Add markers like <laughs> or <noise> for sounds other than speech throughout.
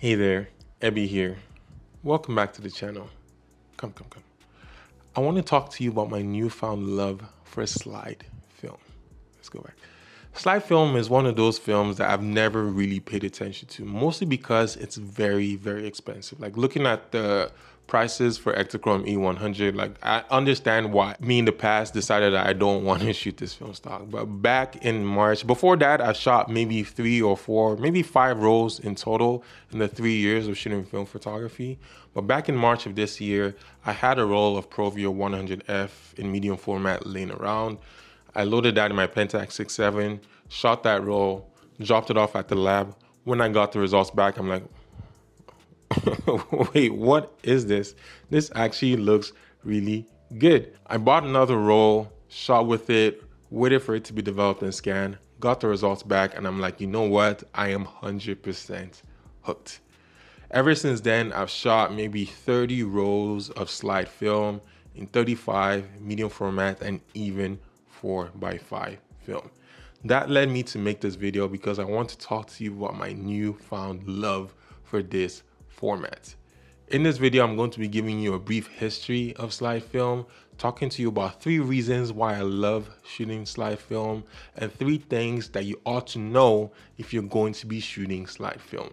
Hey there, Ebby here. Welcome back to the channel. Come, come, come. I want to talk to you about my newfound love for slide film. Let's go back. Slide film is one of those films that I've never really paid attention to, mostly because it's very, very expensive. Like looking at the prices for Ektachrome E100, like I understand why me in the past decided that I don't want to <laughs> shoot this film stock. But back in March, before that, I shot maybe three or four, maybe five rolls in total in the three years of shooting film photography. But back in March of this year, I had a roll of Provia 100F in medium format laying around. I loaded that in my Pentax 67, shot that roll, dropped it off at the lab. When I got the results back, I'm like, <laughs> wait, what is this? This actually looks really good. I bought another roll, shot with it, waited for it to be developed and scanned, got the results back, and I'm like, you know what? I am 100% hooked. Ever since then, I've shot maybe 30 rolls of slide film in 35 medium format and even 4x5 film. That led me to make this video because I want to talk to you about my newfound love for this format. In this video, I'm going to be giving you a brief history of slide film, talking to you about three reasons why I love shooting slide film, and three things that you ought to know if you're going to be shooting slide film.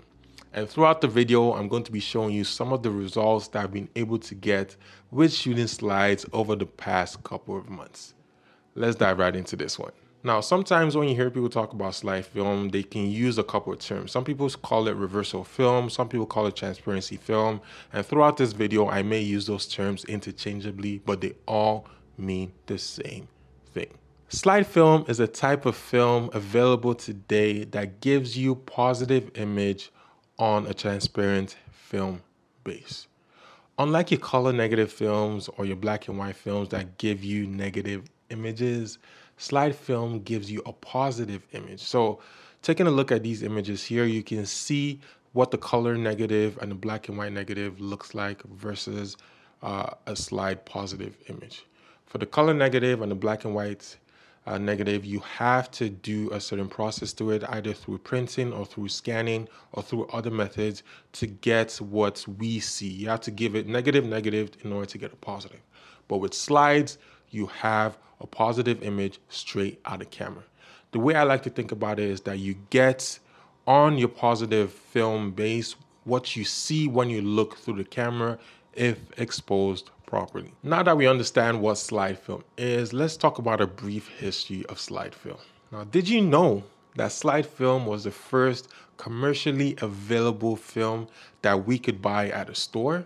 And throughout the video, I'm going to be showing you some of the results that I've been able to get with shooting slides over the past couple of months. Let's dive right into this one. Now, sometimes when you hear people talk about slide film, they can use a couple of terms. Some people call it reversal film, some people call it transparency film. And throughout this video, I may use those terms interchangeably, but they all mean the same thing. Slide film is a type of film available today that gives you positive image on a transparent film base. Unlike your color negative films or your black and white films that give you negative images, slide film gives you a positive image. So taking a look at these images here, you can see what the color negative and the black and white negative looks like versus uh, a slide positive image. For the color negative and the black and white uh, negative, you have to do a certain process to it, either through printing or through scanning or through other methods to get what we see. You have to give it negative, negative in order to get a positive. But with slides, you have a positive image straight out of camera. The way I like to think about it is that you get on your positive film base what you see when you look through the camera if exposed properly. Now that we understand what slide film is, let's talk about a brief history of slide film. Now, did you know that slide film was the first commercially available film that we could buy at a store?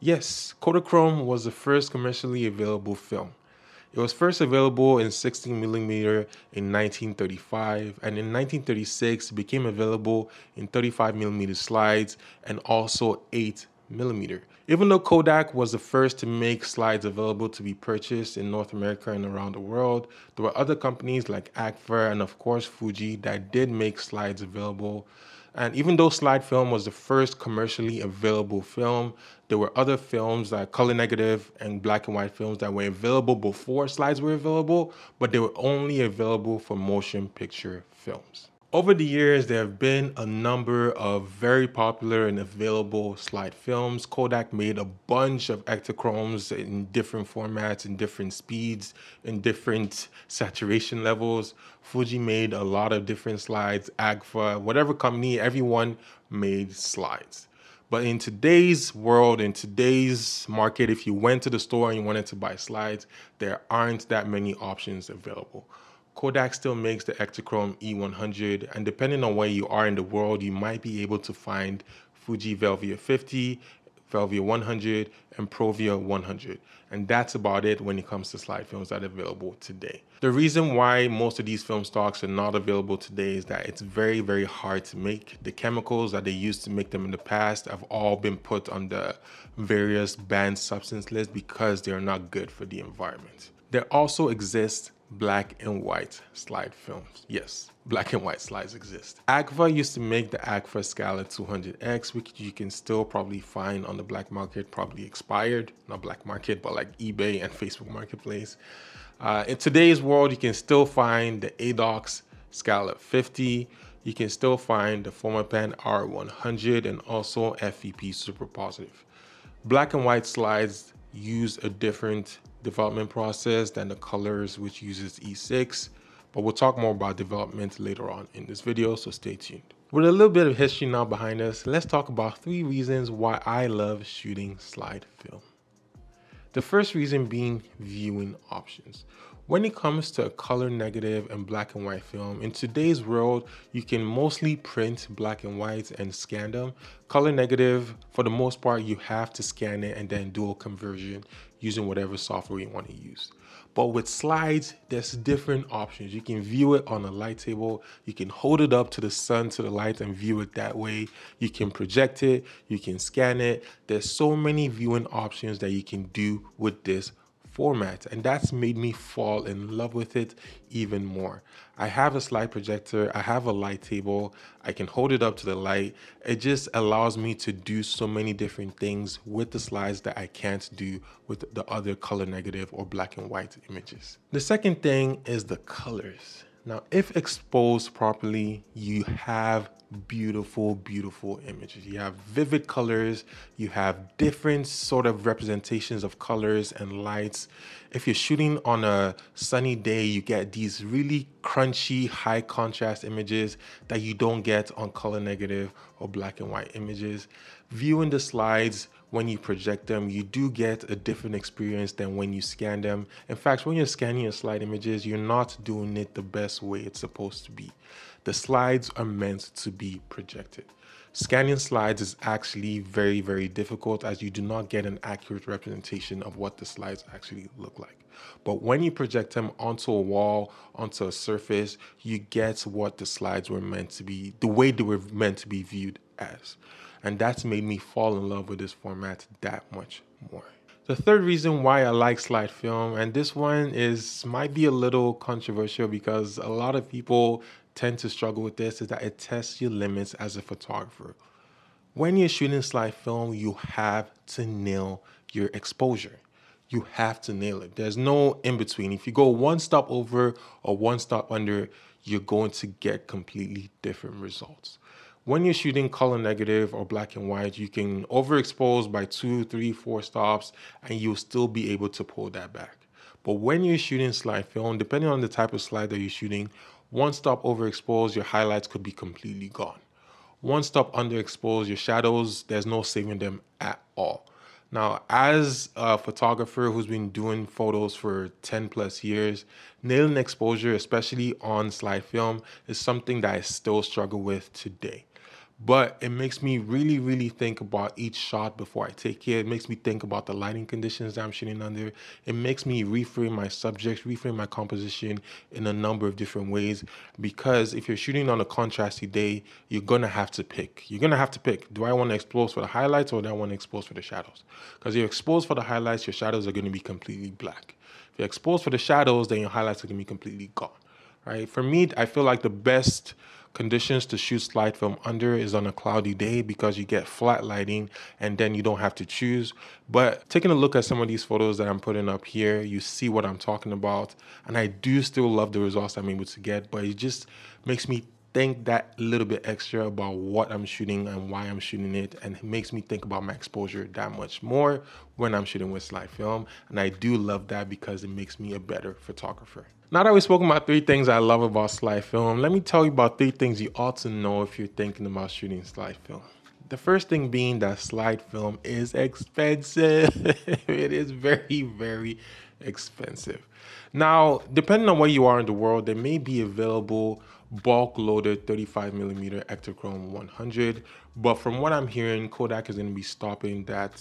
Yes, Kodachrome was the first commercially available film. It was first available in 16 millimeter in 1935, and in 1936 it became available in 35 millimeter slides and also 8 millimeter. Even though Kodak was the first to make slides available to be purchased in North America and around the world, there were other companies like Agfa and of course Fuji that did make slides available and even though slide film was the first commercially available film, there were other films like color negative and black and white films that were available before slides were available, but they were only available for motion picture films. Over the years, there have been a number of very popular and available slide films. Kodak made a bunch of Ektachromes in different formats, in different speeds, in different saturation levels. Fuji made a lot of different slides, Agfa, whatever company, everyone made slides. But in today's world, in today's market, if you went to the store and you wanted to buy slides, there aren't that many options available. Kodak still makes the Ektachrome E100, and depending on where you are in the world, you might be able to find Fuji Velvia 50, Velvia 100, and Provia 100. And that's about it when it comes to slide films that are available today. The reason why most of these film stocks are not available today is that it's very, very hard to make. The chemicals that they used to make them in the past have all been put on the various banned substance list because they're not good for the environment. There also exists black and white slide films. Yes, black and white slides exist. Agfa used to make the Agfa Scala 200X, which you can still probably find on the black market, probably expired, not black market, but like eBay and Facebook Marketplace. Uh, in today's world, you can still find the ADOX Scala 50. you can still find the Fomapan R100 and also FPP Super Positive. Black and white slides use a different development process than the colors which uses E6, but we'll talk more about development later on in this video, so stay tuned. With a little bit of history now behind us, let's talk about three reasons why I love shooting slide film. The first reason being viewing options. When it comes to a color negative and black and white film, in today's world, you can mostly print black and white and scan them. Color negative, for the most part, you have to scan it and then do a conversion using whatever software you want to use. But with slides, there's different options. You can view it on a light table. You can hold it up to the sun, to the light and view it that way. You can project it. You can scan it. There's so many viewing options that you can do with this format and that's made me fall in love with it even more. I have a slide projector, I have a light table, I can hold it up to the light. It just allows me to do so many different things with the slides that I can't do with the other color negative or black and white images. The second thing is the colors. Now, if exposed properly, you have beautiful, beautiful images. You have vivid colors, you have different sort of representations of colors and lights. If you're shooting on a sunny day, you get these really crunchy, high contrast images that you don't get on color negative or black and white images. Viewing the slides, when you project them, you do get a different experience than when you scan them. In fact, when you're scanning your slide images, you're not doing it the best way it's supposed to be. The slides are meant to be projected. Scanning slides is actually very, very difficult as you do not get an accurate representation of what the slides actually look like. But when you project them onto a wall, onto a surface, you get what the slides were meant to be, the way they were meant to be viewed as. And that's made me fall in love with this format that much more. The third reason why I like slide film, and this one is might be a little controversial because a lot of people tend to struggle with this, is that it tests your limits as a photographer. When you're shooting slide film, you have to nail your exposure. You have to nail it. There's no in between. If you go one stop over or one stop under, you're going to get completely different results. When you're shooting color negative or black and white, you can overexpose by two, three, four stops, and you'll still be able to pull that back. But when you're shooting slide film, depending on the type of slide that you're shooting, one stop overexposed, your highlights could be completely gone. One stop underexposed, your shadows, there's no saving them at all. Now, as a photographer who's been doing photos for 10 plus years, nailing exposure, especially on slide film, is something that I still struggle with today but it makes me really, really think about each shot before I take it. It makes me think about the lighting conditions that I'm shooting under. It makes me reframe my subjects, reframe my composition in a number of different ways. Because if you're shooting on a contrasty day, you're gonna have to pick. You're gonna have to pick. Do I want to expose for the highlights or do I want to expose for the shadows? Because you're exposed for the highlights, your shadows are gonna be completely black. If you're exposed for the shadows, then your highlights are gonna be completely gone. Right? For me, I feel like the best conditions to shoot slide film under is on a cloudy day because you get flat lighting and then you don't have to choose. But taking a look at some of these photos that I'm putting up here, you see what I'm talking about. And I do still love the results I'm able to get, but it just makes me think that little bit extra about what I'm shooting and why I'm shooting it and it makes me think about my exposure that much more when I'm shooting with slide film and I do love that because it makes me a better photographer. Now that we've spoken about three things I love about slide film, let me tell you about three things you ought to know if you're thinking about shooting slide film. The first thing being that slide film is expensive. <laughs> it is very, very expensive. Now, depending on where you are in the world, there may be available bulk loaded 35 millimeter Ektachrome 100, but from what I'm hearing, Kodak is going to be stopping that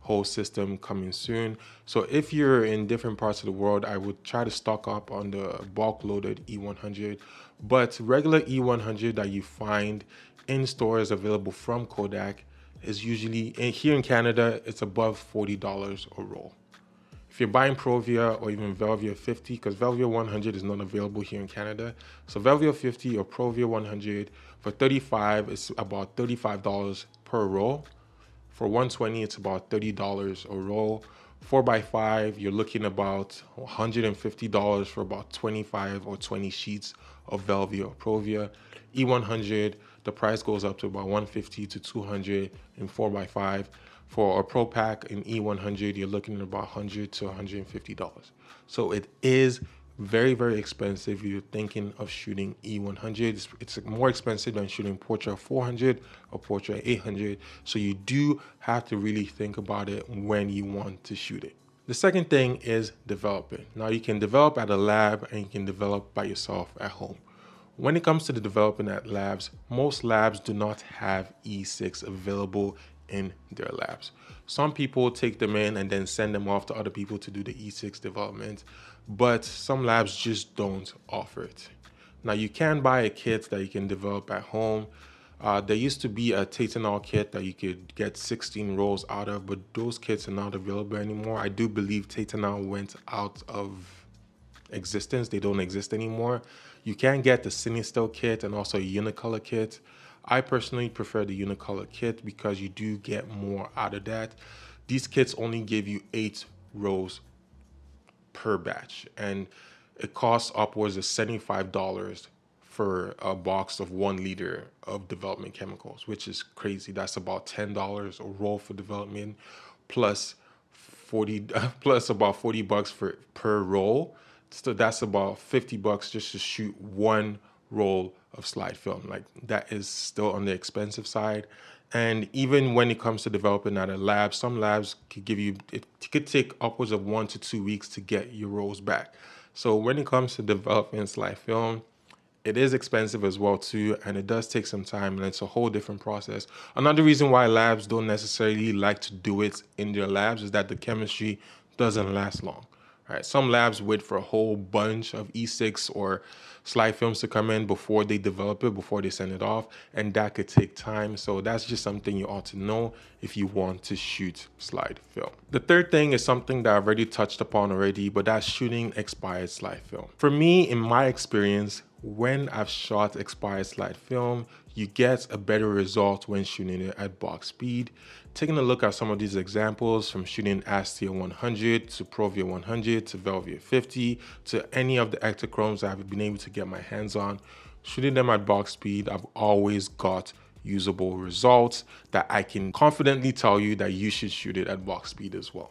whole system coming soon. So if you're in different parts of the world, I would try to stock up on the bulk loaded E100. But regular E100 that you find in stores available from Kodak is usually, eh, here in Canada, it's above $40 a roll. If you're buying Provia or even Velvia 50, because Velvia 100 is not available here in Canada. So Velvia 50 or Provia 100 for 35 is about $35 per roll. For 120, it's about $30 a roll. 4x5, you're looking about $150 for about 25 or 20 sheets of Velvia or Provia. E100, the price goes up to about 150 to 200 in 4x5. For a Pro Pack in E100, you're looking at about 100 to 150 dollars. So it is very very expensive. You're thinking of shooting E100 it's, it's, more expensive than shooting Portra 400 or Portra 800 so you do have to really think about it when you want to shoot it. The second thing is developing. Now you can develop at a lab and you can develop by yourself at home. When it comes to the developing at labs most labs do not have E6 available in their labs. Some people take them in and then send them off to other people to do the E6 development, but some labs just don't offer it. Now you can buy a kit that you can develop at home. Uh, there used to be a Tetenal kit that you could get 16 rolls out of, but those kits are not available anymore. I do believe Tetenal went out of existence. They don't exist anymore. You can get the Cinestill kit and also a Unicolor kit. I personally prefer the Unicolor kit because you do get more out of that. These kits only give you eight rows per batch and it costs upwards of $75 for a box of one liter of development chemicals, which is crazy. That's about $10 a roll for development plus 40 <laughs> plus about 40 bucks for per roll. So that's about 50 bucks just to shoot one roll of slide film. Like that is still on the expensive side. And even when it comes to developing at a lab, some labs could give you, it could take upwards of one to two weeks to get your rolls back. So when it comes to developing slide film, it is expensive as well too, and it does take some time and it's a whole different process. Another reason why labs don't necessarily like to do it in their labs is that the chemistry doesn't last long. Right? Some labs wait for a whole bunch of E6 or slide films to come in before they develop it, before they send it off, and that could take time. So that's just something you ought to know if you want to shoot slide film. The third thing is something that I've already touched upon already, but that's shooting expired slide film. For me, in my experience, when I've shot expired slide film, you get a better result when shooting it at box speed. Taking a look at some of these examples from shooting Astia 100 to Provia 100 to Velvia 50 to any of the Ektachromes I've been able to get my hands on, shooting them at box speed, I've always got usable results that I can confidently tell you that you should shoot it at box speed as well.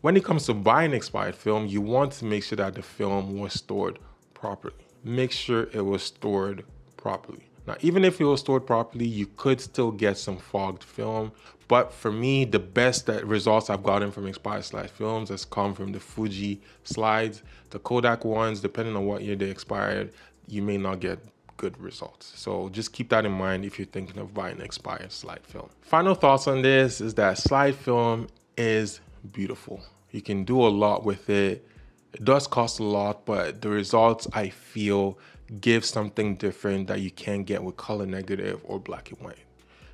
When it comes to buying expired film, you want to make sure that the film was stored properly. Make sure it was stored properly. Now, even if it was stored properly, you could still get some fogged film. But for me, the best that results I've gotten from expired slide films has come from the Fuji slides. The Kodak ones, depending on what year they expired, you may not get good results. So just keep that in mind if you're thinking of buying expired slide film. Final thoughts on this is that slide film is beautiful. You can do a lot with it. It does cost a lot, but the results I feel give something different that you can't get with color negative or black and white.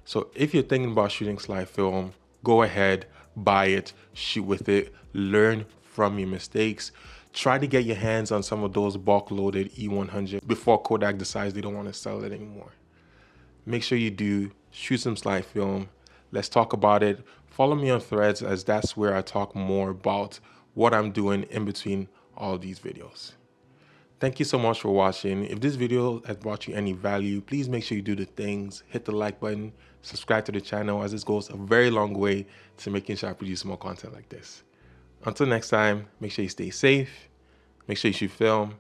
So if you're thinking about shooting slide film, go ahead, buy it, shoot with it, learn from your mistakes. Try to get your hands on some of those bulk loaded E100 before Kodak decides they don't want to sell it anymore. Make sure you do, shoot some slide film. Let's talk about it. Follow me on threads as that's where I talk more about what I'm doing in between all these videos. Thank you so much for watching. If this video has brought you any value, please make sure you do the things, hit the like button, subscribe to the channel as this goes a very long way to making sure I produce more content like this. Until next time, make sure you stay safe, make sure you shoot film,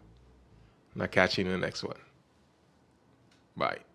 and I'll catch you in the next one. Bye.